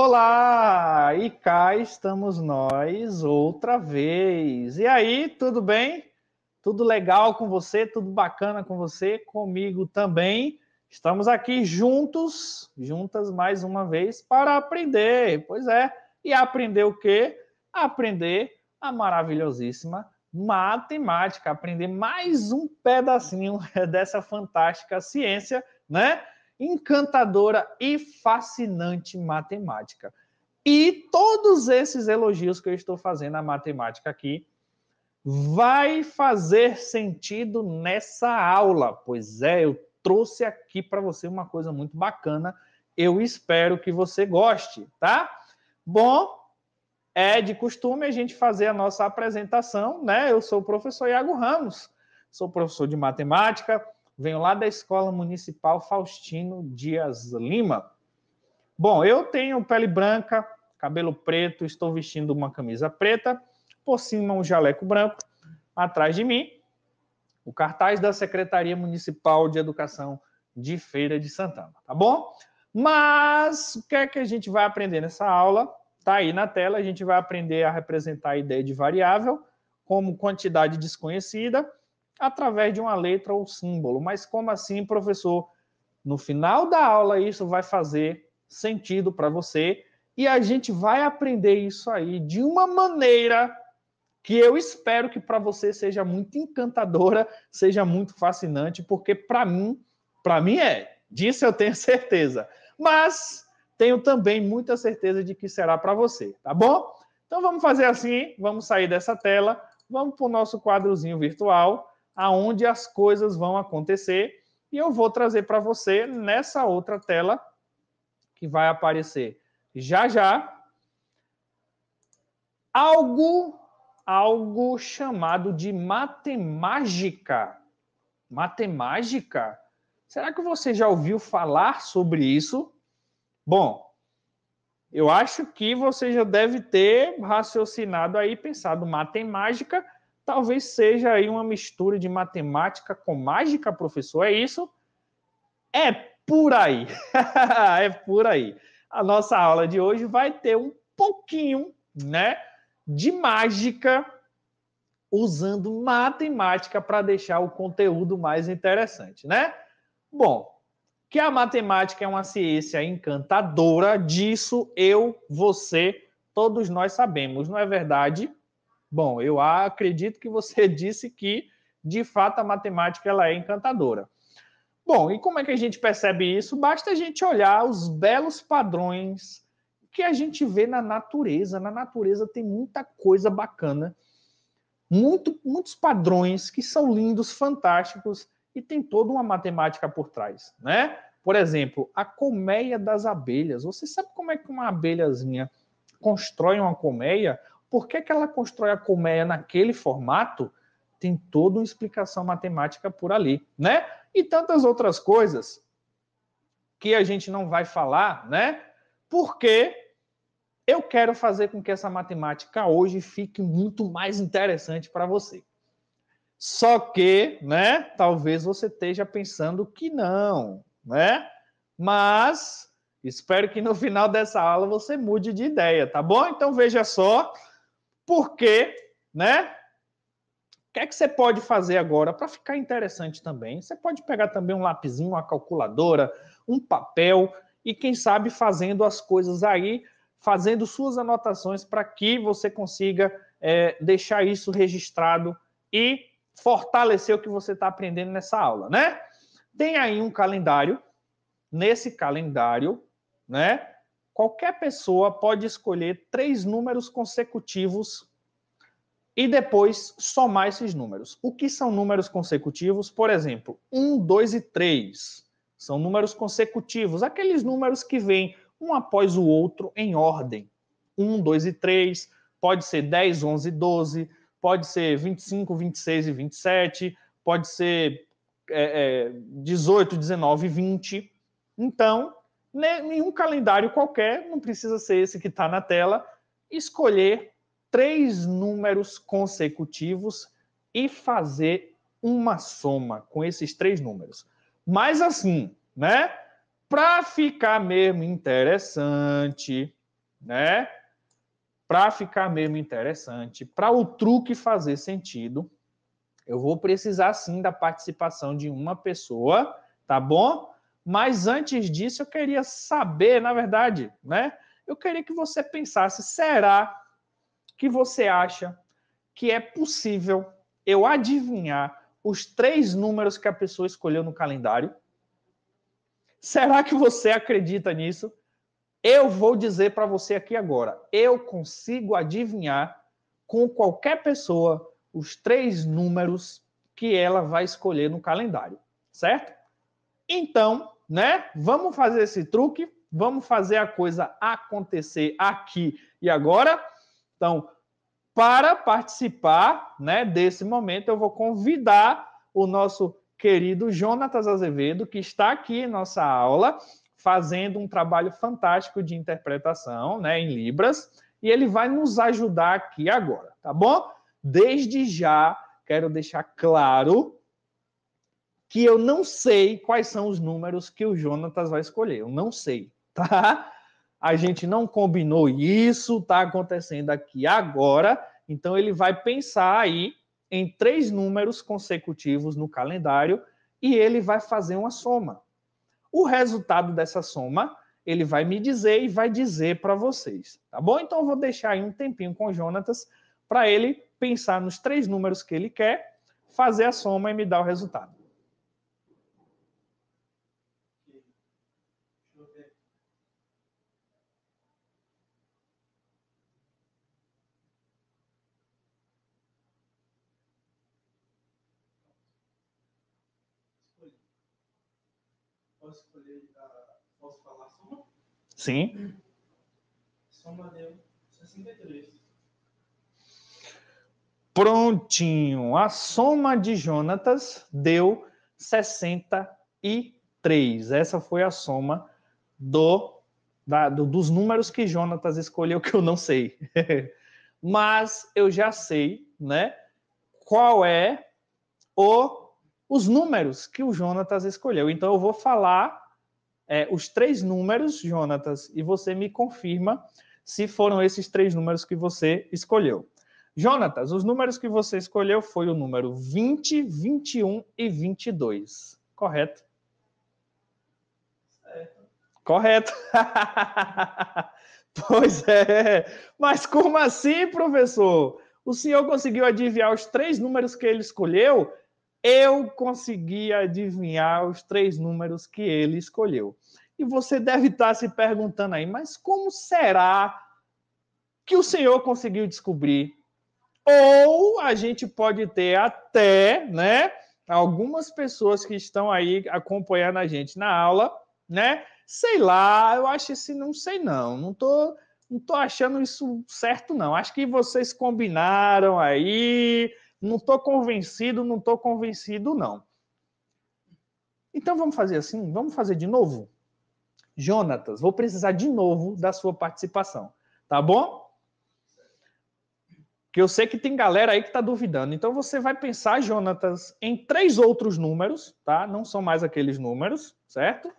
Olá! E cá estamos nós outra vez. E aí, tudo bem? Tudo legal com você? Tudo bacana com você? Comigo também. Estamos aqui juntos, juntas mais uma vez, para aprender. Pois é. E aprender o quê? Aprender a maravilhosíssima matemática. Aprender mais um pedacinho dessa fantástica ciência, né? Encantadora e fascinante matemática. E todos esses elogios que eu estou fazendo à matemática aqui vai fazer sentido nessa aula. Pois é, eu trouxe aqui para você uma coisa muito bacana. Eu espero que você goste, tá? Bom, é de costume a gente fazer a nossa apresentação, né? Eu sou o professor Iago Ramos, sou professor de matemática, venho lá da Escola Municipal Faustino Dias Lima. Bom, eu tenho pele branca, cabelo preto, estou vestindo uma camisa preta, por cima um jaleco branco, atrás de mim o cartaz da Secretaria Municipal de Educação de Feira de Santana, tá bom? Mas o que é que a gente vai aprender nessa aula? Tá aí na tela, a gente vai aprender a representar a ideia de variável como quantidade desconhecida através de uma letra ou símbolo. Mas como assim, professor? No final da aula, isso vai fazer sentido para você e a gente vai aprender isso aí de uma maneira que eu espero que para você seja muito encantadora, seja muito fascinante, porque para mim, para mim é, disso eu tenho certeza. Mas tenho também muita certeza de que será para você, tá bom? Então vamos fazer assim, vamos sair dessa tela, vamos para o nosso quadrozinho virtual aonde as coisas vão acontecer. E eu vou trazer para você nessa outra tela que vai aparecer já já algo algo chamado de matemática. Matemática? Será que você já ouviu falar sobre isso? Bom, eu acho que você já deve ter raciocinado aí, pensado matemática talvez seja aí uma mistura de matemática com mágica, professor. É isso? É por aí. é por aí. A nossa aula de hoje vai ter um pouquinho, né, de mágica usando matemática para deixar o conteúdo mais interessante, né? Bom, que a matemática é uma ciência encantadora, disso eu, você, todos nós sabemos, não é verdade? Bom, eu acredito que você disse que, de fato, a matemática ela é encantadora. Bom, e como é que a gente percebe isso? Basta a gente olhar os belos padrões que a gente vê na natureza. Na natureza tem muita coisa bacana, muito, muitos padrões que são lindos, fantásticos e tem toda uma matemática por trás, né? Por exemplo, a colmeia das abelhas. Você sabe como é que uma abelhazinha constrói uma colmeia? Por que, que ela constrói a colmeia naquele formato? Tem toda uma explicação matemática por ali, né? E tantas outras coisas que a gente não vai falar, né? Porque eu quero fazer com que essa matemática hoje fique muito mais interessante para você. Só que, né, talvez você esteja pensando que não, né? Mas espero que no final dessa aula você mude de ideia, tá bom? Então veja só, porque, né? O que é que você pode fazer agora para ficar interessante também? Você pode pegar também um lapisinho, uma calculadora, um papel e quem sabe fazendo as coisas aí, fazendo suas anotações para que você consiga é, deixar isso registrado e fortalecer o que você está aprendendo nessa aula, né? Tem aí um calendário. Nesse calendário, né? qualquer pessoa pode escolher três números consecutivos e depois somar esses números. O que são números consecutivos? Por exemplo, 1, 2 e 3 são números consecutivos, aqueles números que vêm um após o outro em ordem. 1, 2 e 3, pode ser 10, 11 e 12, pode ser 25, 26 e 27, pode ser é, é, 18, 19 e 20. Então, nenhum calendário qualquer, não precisa ser esse que está na tela, escolher três números consecutivos e fazer uma soma com esses três números. Mas assim, né? Para ficar mesmo interessante, né? Para ficar mesmo interessante, para o truque fazer sentido, eu vou precisar sim da participação de uma pessoa, tá bom? Mas antes disso, eu queria saber, na verdade, né? Eu queria que você pensasse: será que você acha que é possível eu adivinhar os três números que a pessoa escolheu no calendário? Será que você acredita nisso? Eu vou dizer para você aqui agora. Eu consigo adivinhar com qualquer pessoa os três números que ela vai escolher no calendário, certo? Então, né? Vamos fazer esse truque, vamos fazer a coisa acontecer aqui e agora. Então, para participar, né, desse momento, eu vou convidar o nosso querido Jonatas Azevedo, que está aqui em nossa aula, fazendo um trabalho fantástico de interpretação, né, em Libras, e ele vai nos ajudar aqui agora, tá bom? Desde já, quero deixar claro que eu não sei quais são os números que o Jonatas vai escolher. Eu não sei, tá? A gente não combinou isso, tá acontecendo aqui agora. Então ele vai pensar aí em três números consecutivos no calendário e ele vai fazer uma soma. O resultado dessa soma ele vai me dizer e vai dizer para vocês, tá bom? Então eu vou deixar aí um tempinho com o Jonatas para ele pensar nos três números que ele quer, fazer a soma e me dar o resultado. Posso escolher, uh, posso falar a soma? Sim. Soma deu 63. Prontinho. A soma de Jonatas deu 63. Essa foi a soma do, da, do, dos números que Jonatas escolheu, que eu não sei. Mas eu já sei, né? Qual é o os números que o Jonatas escolheu. Então, eu vou falar é, os três números, Jonatas, e você me confirma se foram esses três números que você escolheu. Jonatas, os números que você escolheu foi o número 20, 21 e 22. Correto? Certo. Correto. pois é. Mas como assim, professor? O senhor conseguiu adivinhar os três números que ele escolheu eu consegui adivinhar os três números que ele escolheu. E você deve estar se perguntando aí, mas como será que o senhor conseguiu descobrir? Ou a gente pode ter até, né, algumas pessoas que estão aí acompanhando a gente na aula, né? Sei lá, eu acho esse não sei não, não tô não tô achando isso certo não. Acho que vocês combinaram aí, não estou convencido, não estou convencido, não. Então vamos fazer assim? Vamos fazer de novo? Jonatas, vou precisar de novo da sua participação, tá bom? Que eu sei que tem galera aí que está duvidando. Então você vai pensar, Jonatas, em três outros números, tá? Não são mais aqueles números, certo?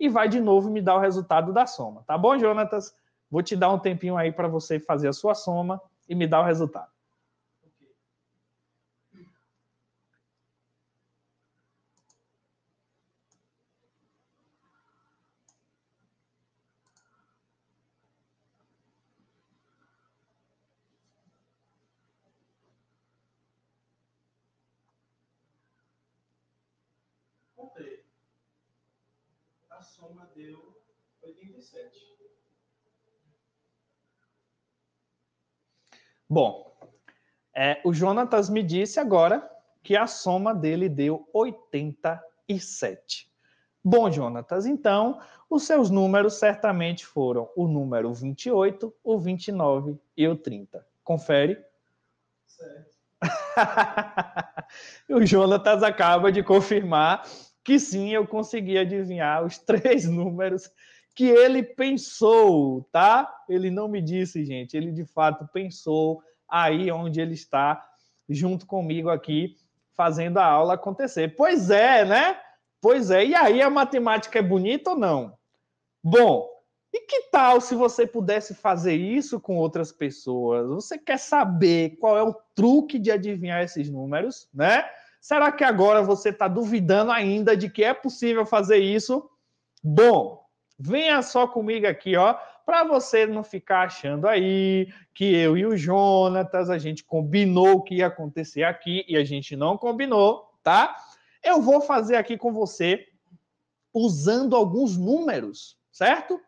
E vai de novo me dar o resultado da soma, tá bom, Jonatas? Vou te dar um tempinho aí para você fazer a sua soma e me dar o resultado. Soma deu 87. Bom, é, o Jonatas me disse agora que a soma dele deu 87. Bom, Jonatas, então os seus números certamente foram o número 28, o 29 e o 30. Confere. Certo. o Jonatas acaba de confirmar que sim, eu consegui adivinhar os três números que ele pensou, tá? Ele não me disse, gente, ele de fato pensou aí onde ele está, junto comigo aqui, fazendo a aula acontecer. Pois é, né? Pois é. E aí, a matemática é bonita ou não? Bom, E que tal se você pudesse fazer isso com outras pessoas? Você quer saber qual é o truque de adivinhar esses números, né? Será que agora você está duvidando ainda de que é possível fazer isso? Bom, venha só comigo aqui, ó, para você não ficar achando aí que eu e o Jonatas a gente combinou o que ia acontecer aqui e a gente não combinou, tá? Eu vou fazer aqui com você usando alguns números, certo?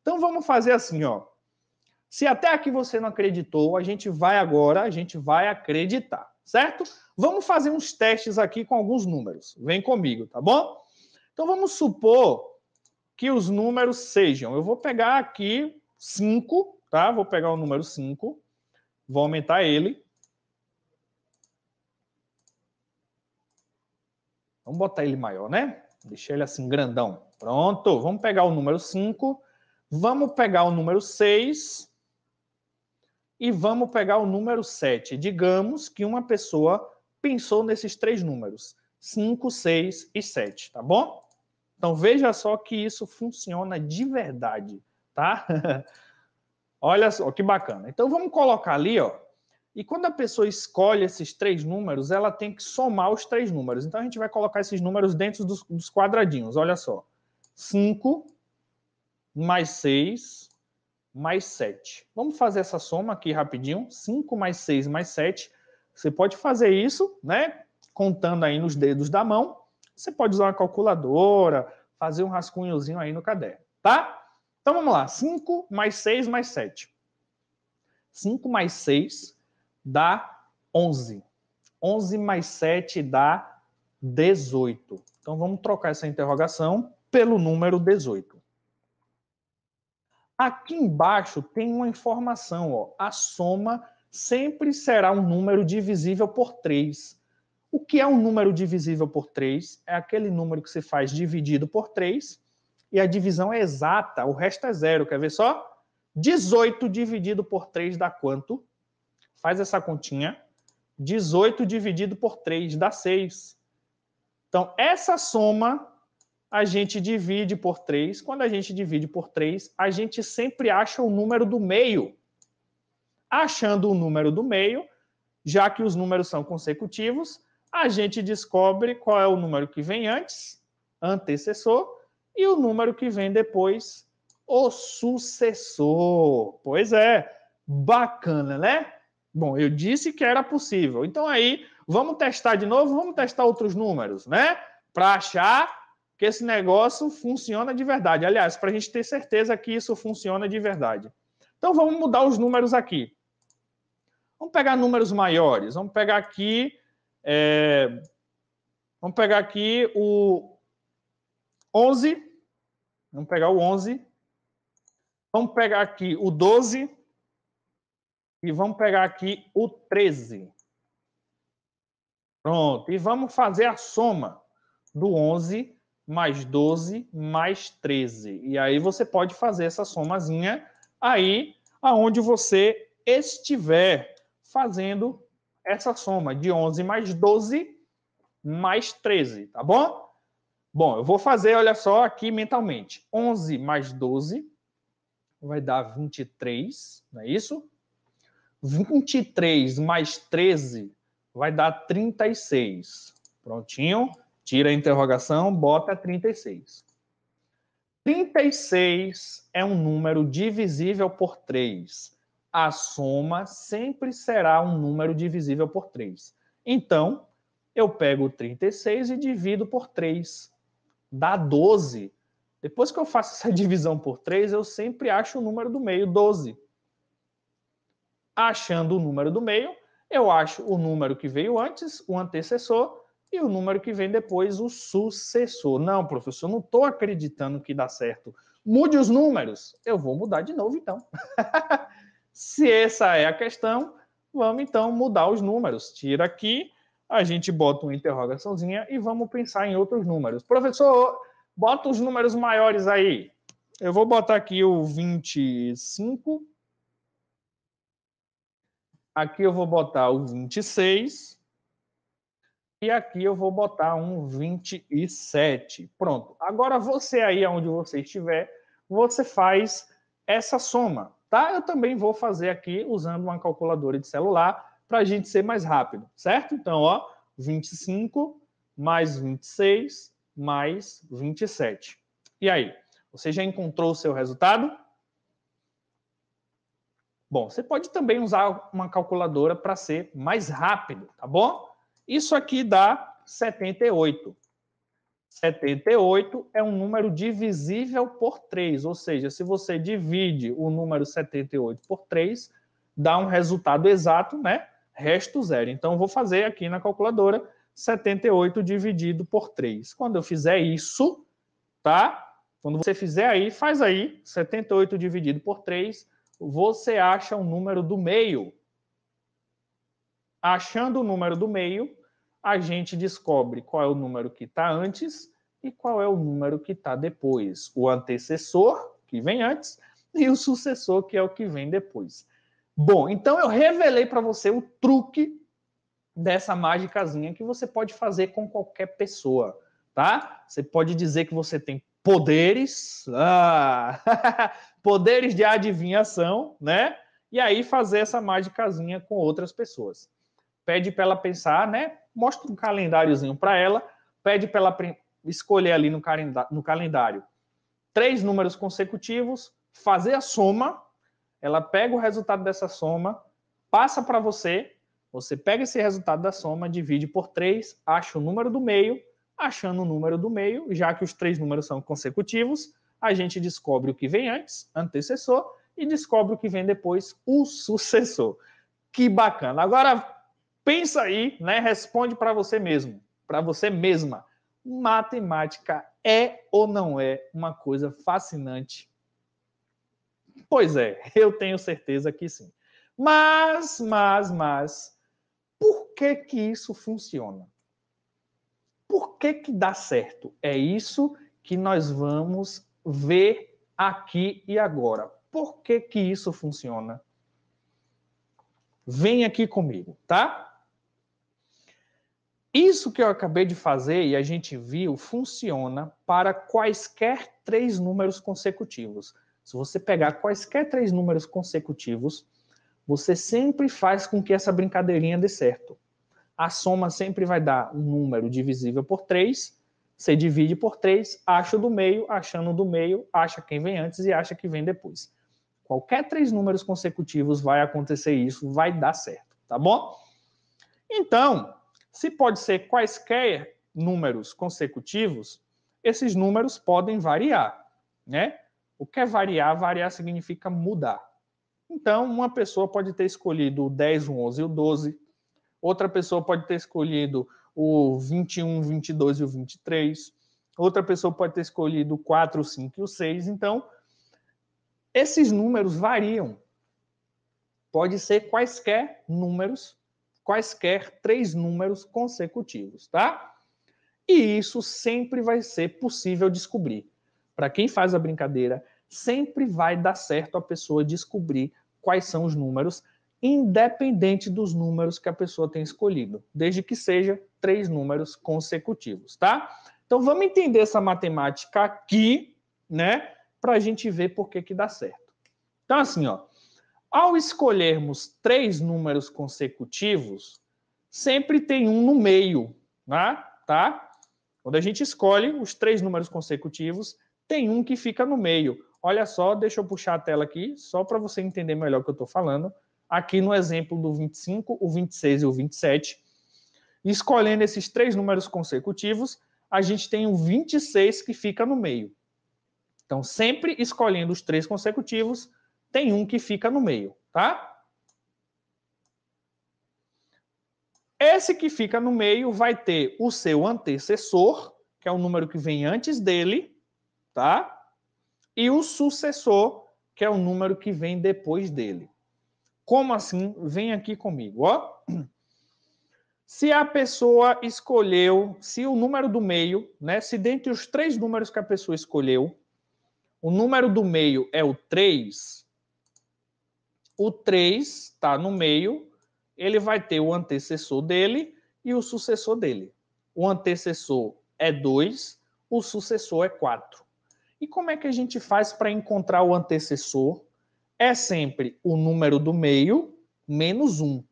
Então vamos fazer assim, ó. Se até aqui você não acreditou, a gente vai agora, a gente vai acreditar, certo? Vamos fazer uns testes aqui com alguns números. Vem comigo, tá bom? Então vamos supor que os números sejam. Eu vou pegar aqui 5, tá? Vou pegar o número 5, vou aumentar ele. Vamos botar ele maior, né? Deixar ele assim grandão. Pronto, vamos pegar o número 5 Vamos pegar o número 6 e vamos pegar o número 7. Digamos que uma pessoa pensou nesses três números, 5, 6 e 7, tá bom? Então veja só que isso funciona de verdade, tá? Olha só que bacana. Então vamos colocar ali, ó. E quando a pessoa escolhe esses três números, ela tem que somar os três números. Então a gente vai colocar esses números dentro dos, dos quadradinhos. Olha só. 5 mais 6, mais 7. Vamos fazer essa soma aqui rapidinho. 5 mais 6 mais 7. Você pode fazer isso, né? Contando aí nos dedos da mão. Você pode usar uma calculadora, fazer um rascunhozinho aí no caderno, tá? Então vamos lá. 5 mais 6 mais 7. 5 mais 6 dá 11. 11 mais 7 dá 18. Então vamos trocar essa interrogação pelo número 18. Aqui embaixo tem uma informação, ó. A soma sempre será um número divisível por 3. O que é um número divisível por 3? É aquele número que você faz dividido por 3 e a divisão é exata, o resto é zero. Quer ver só? 18 dividido por 3 dá quanto? Faz essa continha. 18 dividido por 3 dá 6. Então, essa soma a gente divide por 3. Quando a gente divide por 3, a gente sempre acha o número do meio. Achando o número do meio, já que os números são consecutivos, a gente descobre qual é o número que vem antes, antecessor, e o número que vem depois, o sucessor. Pois é, bacana, né? Bom, eu disse que era possível. Então aí, vamos testar de novo, vamos testar outros números, né? Para achar que esse negócio funciona de verdade. Aliás, para a gente ter certeza que isso funciona de verdade. Então vamos mudar os números aqui. Vamos pegar números maiores. Vamos pegar aqui. É... Vamos pegar aqui o 11. Vamos pegar o 11. Vamos pegar aqui o 12. E vamos pegar aqui o 13. Pronto. E vamos fazer a soma do 11 mais 12 mais 13. E aí você pode fazer essa somazinha aí aonde você estiver fazendo essa soma de 11 mais 12 mais 13, tá bom? Bom, eu vou fazer, olha só, aqui mentalmente. 11 mais 12 vai dar 23, não é isso? 23 mais 13 vai dar 36. Prontinho? Tira a interrogação, bota 36. 36 é um número divisível por 3. A soma sempre será um número divisível por 3. Então, eu pego 36 e divido por 3. Dá 12. Depois que eu faço essa divisão por 3, eu sempre acho o número do meio, 12. Achando o número do meio, eu acho o número que veio antes, o antecessor, e o número que vem depois, o sucessor. Não, professor, não estou acreditando que dá certo. Mude os números. Eu vou mudar de novo, então. Se essa é a questão, vamos então mudar os números. Tira aqui, a gente bota uma interrogaçãozinha e vamos pensar em outros números. Professor, bota os números maiores aí. Eu vou botar aqui o 25. Aqui eu vou botar o 26. E aqui eu vou botar um 27. Pronto. Agora você aí onde você estiver, você faz essa soma, tá? Eu também vou fazer aqui usando uma calculadora de celular para a gente ser mais rápido, certo? Então, ó, 25 mais 26 mais 27. E aí, você já encontrou o seu resultado? Bom, você pode também usar uma calculadora para ser mais rápido, tá bom? Isso aqui dá 78. 78 é um número divisível por 3, ou seja, se você divide o número 78 por 3, dá um resultado exato, né? Resto zero. Então, vou fazer aqui na calculadora 78 dividido por 3. Quando eu fizer isso, tá? Quando você fizer aí, faz aí, 78 dividido por 3, você acha o número do meio. Achando o número do meio, a gente descobre qual é o número que está antes e qual é o número que está depois. O antecessor, que vem antes, e o sucessor, que é o que vem depois. Bom, então eu revelei para você o truque dessa mágicazinha que você pode fazer com qualquer pessoa, tá? Você pode dizer que você tem poderes, ah, poderes de adivinhação, né? E aí fazer essa mágicazinha com outras pessoas. Pede para ela pensar, né? Mostra um calendáriozinho para ela, pede para ela escolher ali no, no calendário três números consecutivos, fazer a soma, ela pega o resultado dessa soma, passa para você, você pega esse resultado da soma, divide por 3, acha o número do meio, achando o número do meio, já que os três números são consecutivos, a gente descobre o que vem antes, antecessor, e descobre o que vem depois, o sucessor. Que bacana. Agora, pensa aí, né? Responde para você mesmo, para você mesma. Matemática é ou não é uma coisa fascinante? Pois é, eu tenho certeza que sim. Mas, mas, mas, por que que isso funciona? Por que que dá certo? É isso que nós vamos ver aqui e agora. Por que que isso funciona? Vem aqui comigo, tá? Isso que eu acabei de fazer e a gente viu funciona para quaisquer três números consecutivos. Se você pegar quaisquer três números consecutivos, você sempre faz com que essa brincadeirinha dê certo. A soma sempre vai dar um número divisível por 3, você divide por 3, acha o do meio, achando do meio, acha quem vem antes e acha que vem depois. Qualquer três números consecutivos vai acontecer isso, vai dar certo, tá bom? Então, se pode ser quaisquer números consecutivos, esses números podem variar, né? O que é variar? Variar significa mudar. Então, uma pessoa pode ter escolhido o 10, o 11 e o 12. Outra pessoa pode ter escolhido o 21, 22 e o 23. Outra pessoa pode ter escolhido o 4, o 5 e o 6. Então, esses números variam. Pode ser quaisquer números, quaisquer três números consecutivos, tá? E isso sempre vai ser possível descobrir. Para quem faz a brincadeira, sempre vai dar certo a pessoa descobrir quais são os números, independente dos números que a pessoa tem escolhido, desde que seja três números consecutivos, tá? Então vamos entender essa matemática aqui, né, para a gente ver por que que dá certo. Então assim, ó, ao escolhermos três números consecutivos, sempre tem um no meio, né? tá? Quando a gente escolhe os três números consecutivos, tem um que fica no meio. Olha só, deixa eu puxar a tela aqui, só para você entender melhor o que eu estou falando. Aqui no exemplo do 25, o 26 e o 27. Escolhendo esses três números consecutivos, a gente tem o 26 que fica no meio. Então, sempre escolhendo os três consecutivos, tem um que fica no meio, tá? Esse que fica no meio vai ter o seu antecessor, que é o número que vem antes dele, tá? e o sucessor, que é o número que vem depois dele. Como assim? Vem aqui comigo, ó. Se a pessoa escolheu, se o número do meio, né, se dentre os três números que a pessoa escolheu, o número do meio é o 3, o 3 está no meio, ele vai ter o antecessor dele e o sucessor dele. O antecessor é 2, o sucessor é 4. E como é que a gente faz para encontrar o antecessor? É sempre o número do meio menos 1.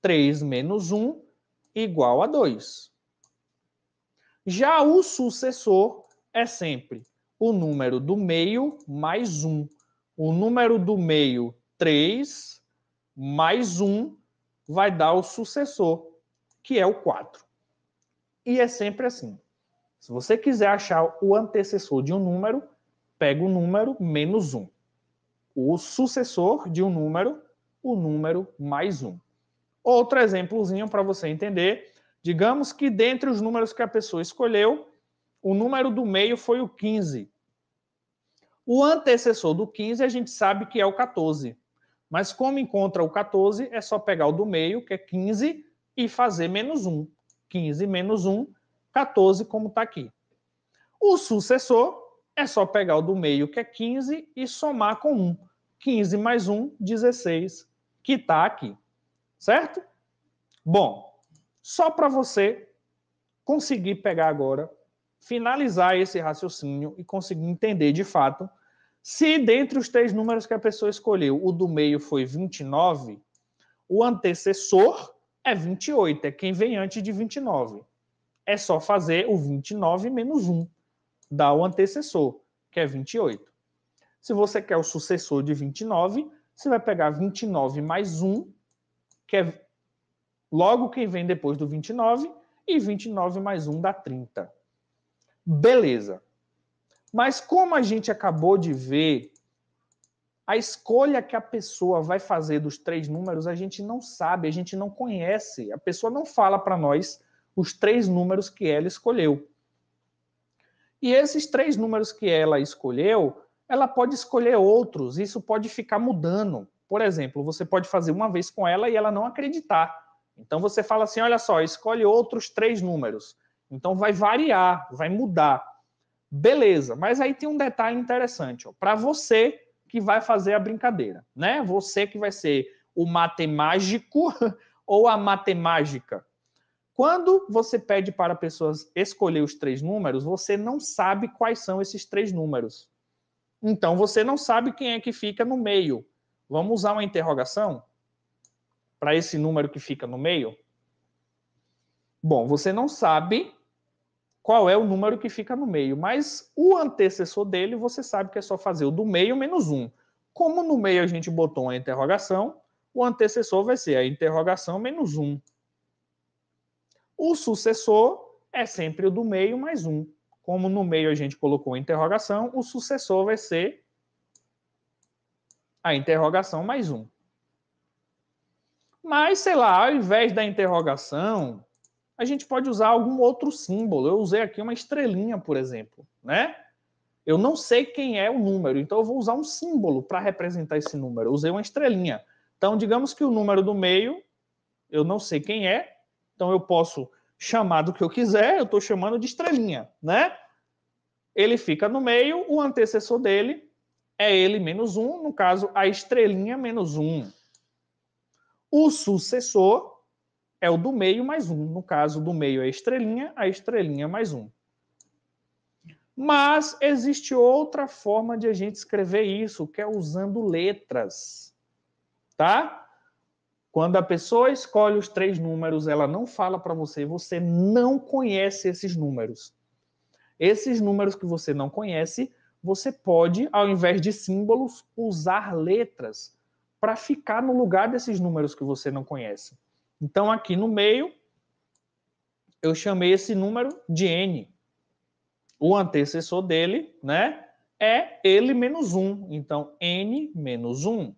3 menos 1 igual a 2. Já o sucessor é sempre o número do meio mais 1. O número do meio, 3, mais 1, vai dar o sucessor, que é o 4. E é sempre assim. Se você quiser achar o antecessor de um número, pega o número menos 1. O sucessor de um número, o número mais 1. Outro exemplozinho para você entender. Digamos que dentre os números que a pessoa escolheu, o número do meio foi o 15. O antecessor do 15 a gente sabe que é o 14. Mas como encontra o 14, é só pegar o do meio, que é 15, e fazer menos 1. 15 menos 1, 14, como está aqui. O sucessor é só pegar o do meio, que é 15, e somar com 1. 15 mais 1, 16, que está aqui. Certo? Bom, só para você conseguir pegar agora, finalizar esse raciocínio e conseguir entender de fato se dentre os três números que a pessoa escolheu, o do meio foi 29, o antecessor é 28, é quem vem antes de 29. É só fazer o 29 menos 1, dá o antecessor, que é 28. Se você quer o sucessor de 29, você vai pegar 29 mais 1, que é logo quem vem depois do 29, e 29 mais 1 dá 30. Beleza. Mas como a gente acabou de ver, a escolha que a pessoa vai fazer dos três números, a gente não sabe, a gente não conhece. A pessoa não fala para nós os três números que ela escolheu. E esses três números que ela escolheu, ela pode escolher outros, isso pode ficar mudando. Por exemplo, você pode fazer uma vez com ela e ela não acreditar. Então você fala assim: olha só, escolhe outros três números. Então vai variar, vai mudar. Beleza, mas aí tem um detalhe interessante, para você que vai fazer a brincadeira, né? Você que vai ser o matemático ou a matemática. Quando você pede para pessoas escolher os três números, você não sabe quais são esses três números. Então você não sabe quem é que fica no meio. Vamos usar uma interrogação para esse número que fica no meio? Bom, você não sabe qual é o número que fica no meio. Mas o antecessor dele, você sabe que é só fazer o do meio menos um. Como no meio a gente botou uma interrogação, o antecessor vai ser a interrogação menos um. O sucessor é sempre o do meio mais um. Como no meio a gente colocou a interrogação, o sucessor vai ser a interrogação mais um. Mas, sei lá, ao invés da interrogação, a gente pode usar algum outro símbolo. Eu usei aqui uma estrelinha, por exemplo, né? Eu não sei quem é o número, então eu vou usar um símbolo para representar esse número. Eu usei uma estrelinha. Então, digamos que o número do meio, eu não sei quem é, então eu posso chamar do que eu quiser, eu estou chamando de estrelinha, né? Ele fica no meio, o antecessor dele é ele menos um, no caso, a estrelinha menos um. O sucessor é o do meio mais um. No caso do meio é a estrelinha, a estrelinha mais um. Mas existe outra forma de a gente escrever isso, que é usando letras. Tá? Quando a pessoa escolhe os três números, ela não fala para você, você não conhece esses números. Esses números que você não conhece, você pode, ao invés de símbolos, usar letras para ficar no lugar desses números que você não conhece. Então, aqui no meio, eu chamei esse número de n. O antecessor dele, né, é ele menos 1. Então, n menos 1.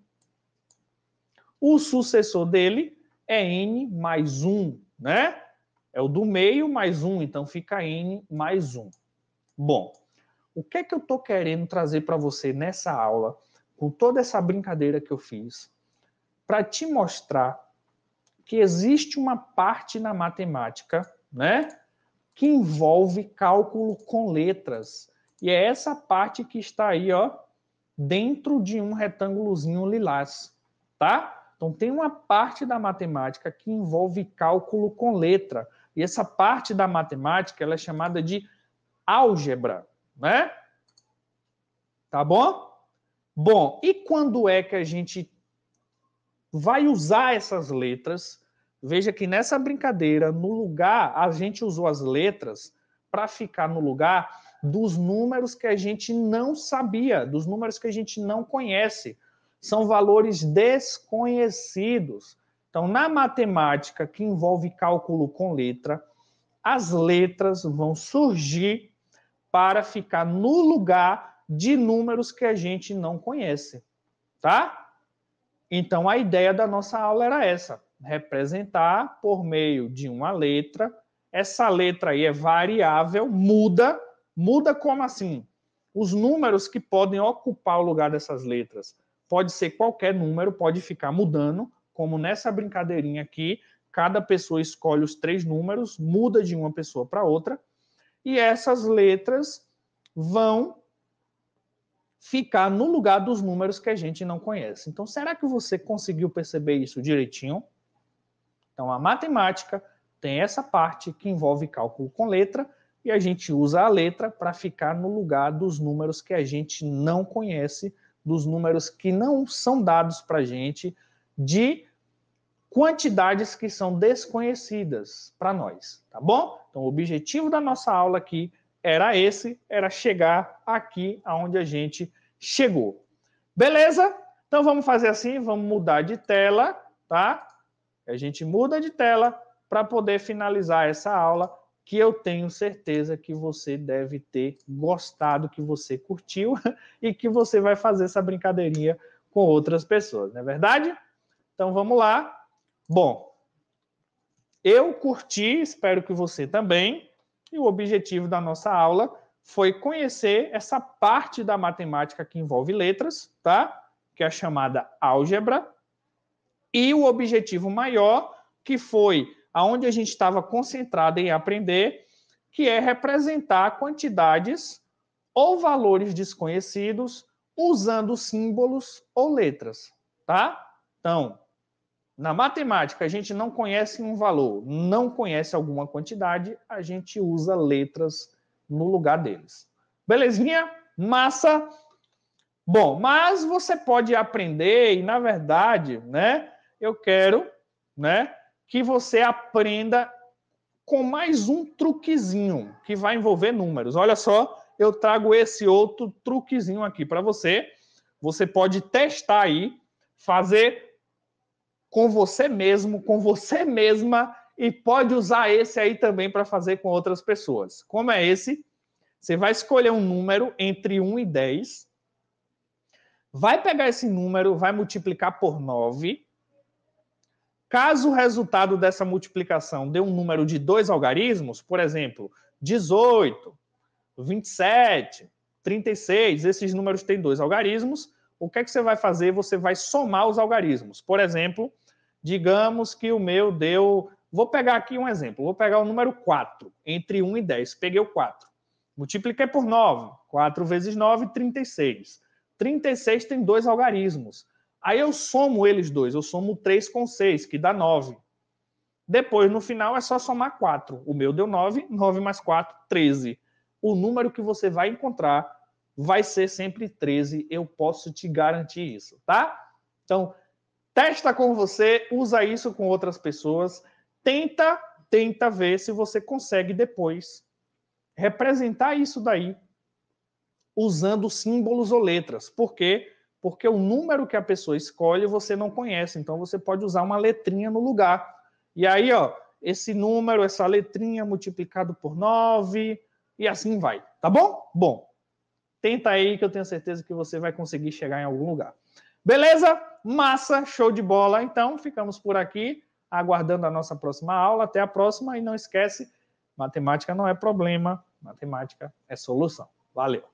O sucessor dele é n mais 1, né? É o do meio mais 1, então fica n mais 1. Bom, o que é que eu estou querendo trazer para você nessa aula, com toda essa brincadeira que eu fiz, para te mostrar que existe uma parte na matemática, né, que envolve cálculo com letras. E é essa parte que está aí, ó, dentro de um retângulozinho lilás, tá? Então tem uma parte da matemática que envolve cálculo com letra. E essa parte da matemática, ela é chamada de álgebra, né? Tá bom? Bom, e quando é que a gente vai usar essas letras? Veja que nessa brincadeira, no lugar, a gente usou as letras para ficar no lugar dos números que a gente não sabia, dos números que a gente não conhece. São valores desconhecidos. Então, na matemática que envolve cálculo com letra, as letras vão surgir para ficar no lugar de números que a gente não conhece, tá? Então, a ideia da nossa aula era essa: representar por meio de uma letra. Essa letra aí é variável, muda. Muda como assim? Os números que podem ocupar o lugar dessas letras. Pode ser qualquer número, pode ficar mudando, como nessa brincadeirinha aqui, cada pessoa escolhe os três números, muda de uma pessoa para outra, e essas letras vão ficar no lugar dos números que a gente não conhece. Então, será que você conseguiu perceber isso direitinho? Então, a matemática tem essa parte que envolve cálculo com letra, e a gente usa a letra para ficar no lugar dos números que a gente não conhece, dos números que não são dados para a gente, de quantidades que são desconhecidas para nós, tá bom? Então, o objetivo da nossa aula aqui era esse, era chegar aqui aonde a gente chegou. Beleza? Então vamos fazer assim, vamos mudar de tela, tá? A gente muda de tela para poder finalizar essa aula, que eu tenho certeza que você deve ter gostado, que você curtiu e que você vai fazer essa brincadeirinha com outras pessoas, não é verdade? Então vamos lá. Bom, eu curti, espero que você também, e o objetivo da nossa aula foi conhecer essa parte da matemática que envolve letras, tá? Que é a chamada álgebra, e o objetivo maior, que foi aonde a gente estava concentrado em aprender, que é representar quantidades ou valores desconhecidos usando símbolos ou letras, tá? Então, na matemática, a gente não conhece um valor, não conhece alguma quantidade, a gente usa letras no lugar deles. Belezinha? Massa? Bom, mas você pode aprender e, na verdade, né, eu quero, né, que você aprenda com mais um truquezinho que vai envolver números. Olha só, eu trago esse outro truquezinho aqui para você. Você pode testar aí, fazer com você mesmo, com você mesma, e pode usar esse aí também para fazer com outras pessoas. Como é esse? Você vai escolher um número entre 1 e 10, vai pegar esse número, vai multiplicar por 9. Caso o resultado dessa multiplicação dê um número de dois algarismos, por exemplo, 18, 27, 36, esses números têm dois algarismos, o que é que você vai fazer? Você vai somar os algarismos. Por exemplo, digamos que o meu deu. Vou pegar aqui um exemplo. Vou pegar o número 4, entre 1 e 10. Peguei o 4. Multipliquei por 9. 4 vezes 9, 36. 36 tem dois algarismos. Aí eu somo eles dois. Eu somo 3 com 6, que dá 9. Depois, no final, é só somar 4. O meu deu 9, 9 mais 4, 13. O número que você vai encontrar vai ser sempre 13. Eu posso te garantir isso, tá? Então, testa com você, usa isso com outras pessoas, tenta, tenta ver se você consegue depois representar isso daí usando símbolos ou letras. Por quê? Porque o número que a pessoa escolhe você não conhece, então você pode usar uma letrinha no lugar. E aí, ó, esse número, essa letrinha multiplicado por 9 e assim vai, tá bom? Bom, tenta aí que eu tenho certeza que você vai conseguir chegar em algum lugar. Beleza? Massa, show de bola. Então, ficamos por aqui, aguardando a nossa próxima aula. Até a próxima e não esquece, matemática não é problema, matemática é solução. Valeu.